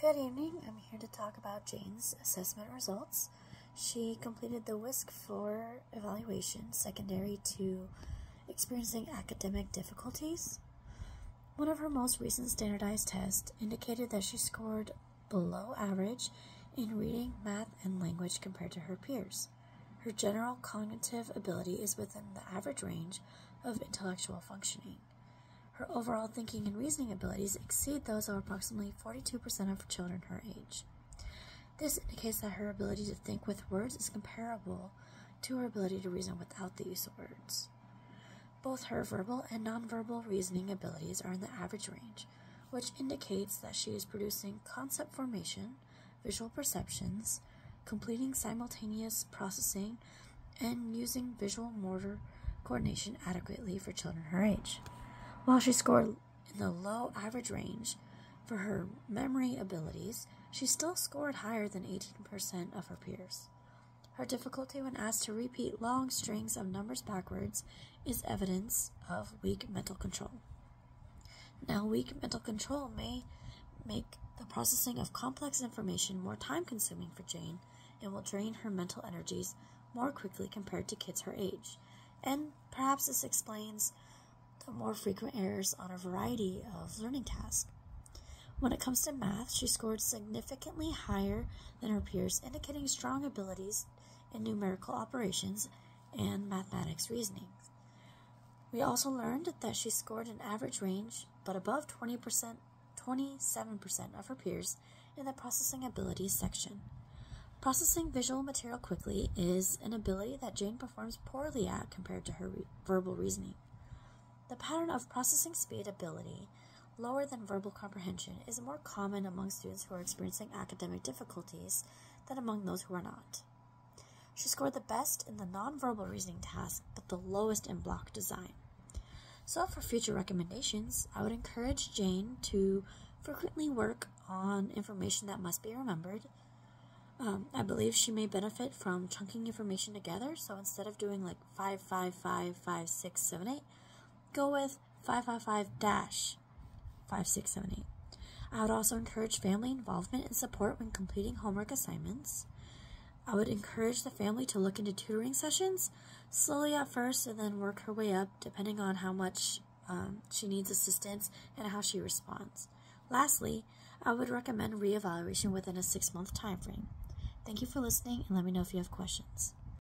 Good evening. I'm here to talk about Jane's assessment results. She completed the WISC 4 evaluation secondary to experiencing academic difficulties. One of her most recent standardized tests indicated that she scored below average in reading, math, and language compared to her peers. Her general cognitive ability is within the average range of intellectual functioning. Her overall thinking and reasoning abilities exceed those of approximately 42% of children her age. This indicates that her ability to think with words is comparable to her ability to reason without the use of words. Both her verbal and nonverbal reasoning abilities are in the average range, which indicates that she is producing concept formation, visual perceptions, completing simultaneous processing, and using visual motor coordination adequately for children her age. While she scored in the low average range for her memory abilities, she still scored higher than 18% of her peers. Her difficulty when asked to repeat long strings of numbers backwards is evidence of weak mental control. Now, weak mental control may make the processing of complex information more time consuming for Jane and will drain her mental energies more quickly compared to kids her age. And perhaps this explains more frequent errors on a variety of learning tasks. When it comes to math, she scored significantly higher than her peers, indicating strong abilities in numerical operations and mathematics reasoning. We also learned that she scored an average range, but above 20%, 27% of her peers in the processing abilities section. Processing visual material quickly is an ability that Jane performs poorly at compared to her re- verbal reasoning. The pattern of processing speed ability lower than verbal comprehension is more common among students who are experiencing academic difficulties than among those who are not. She scored the best in the nonverbal reasoning task, but the lowest in block design. So, for future recommendations, I would encourage Jane to frequently work on information that must be remembered. Um, I believe she may benefit from chunking information together. So instead of doing like 5, 5, 5, 5, 6, 7, 8, go with 555 dash 5678. I would also encourage family involvement and support when completing homework assignments. I would encourage the family to look into tutoring sessions slowly at first and then work her way up depending on how much um, she needs assistance and how she responds. Lastly, I would recommend reevaluation within a six month time frame. Thank you for listening and let me know if you have questions.